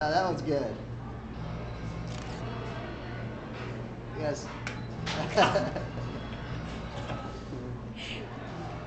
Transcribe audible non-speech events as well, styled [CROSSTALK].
Uh, that one's good. Yes. [LAUGHS]